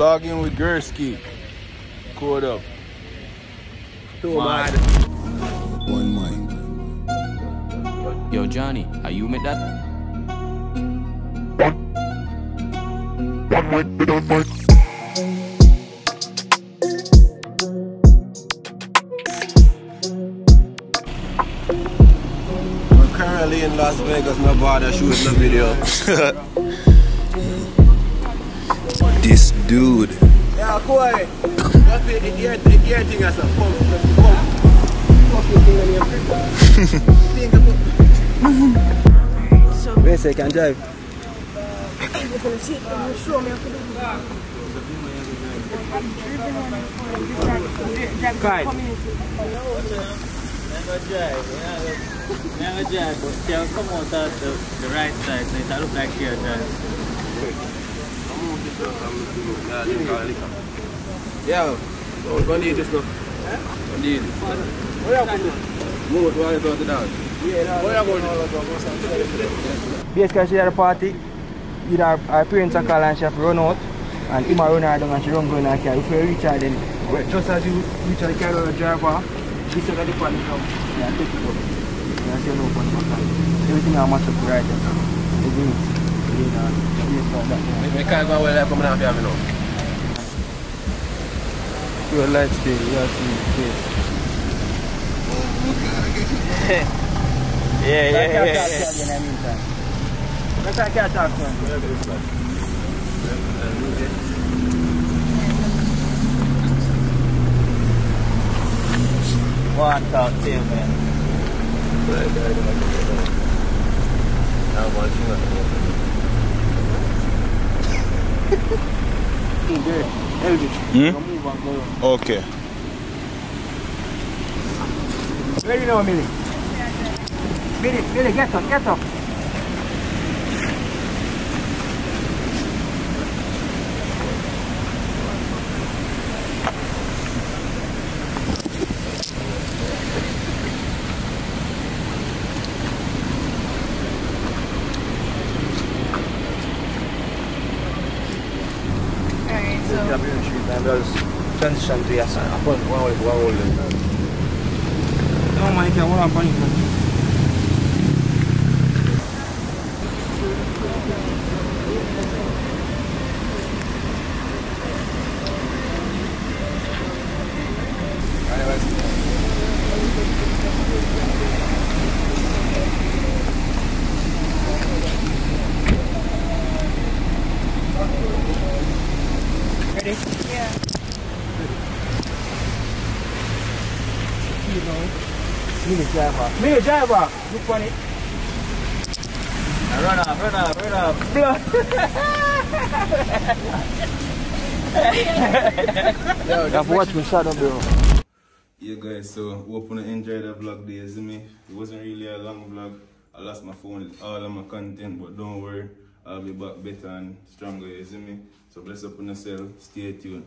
Vlogging with Gursky. Code up. Too bad. One mind. Yo, Johnny, are you with that? We're currently in Las Vegas, Nevada, shooting a video. this dude. Yeah, Koi. What's the ear, the ear thing or something? Pump, pump. Fucking thing on your Think So Wait a second, drive. you're gonna take them and show me how to do that. I'm driven on the phone. Just drive, drive the Kyle. community. Never drive, never drive, but they'll come out at the, the right side, so it look like you're driving. Yeah. Need this now. Indeed. Where you going? Move to the down. Where you going? Basically, she had a party. Our, our parents are calling and she have run out. And him run her down and she run going her car. If you reach her then, just as you reach her, the car will drive off. She said that the pan come. Yeah, take it up. Yeah, she no on. Everything I match up right. Isn't it? Yeah, yes, like that. Me can't go where I come down here, now. Your light stay, you have to see the face. Yeah, yeah, Like yeah, I yeah. can't tell you in the meantime. Like I can't talk to him. One talk to you, man. Good. Elvis. Hmm? Come move go. Okay. Where you know, Milly? Milly, Milly, get up, get up. So Transition to your son. No, man, you can hold on panic. Ready? Yeah. Milly driver. Milly driver. Look on it. Run off, run off, run off. You have to watch me shadow, bro. Yeah guys, so hope you enjoyed the vlog there, see me? It wasn't really a long vlog. I lost my phone, all of my content, but don't worry. I'll be back better and stronger, you see me? So bless up on yourself, stay tuned.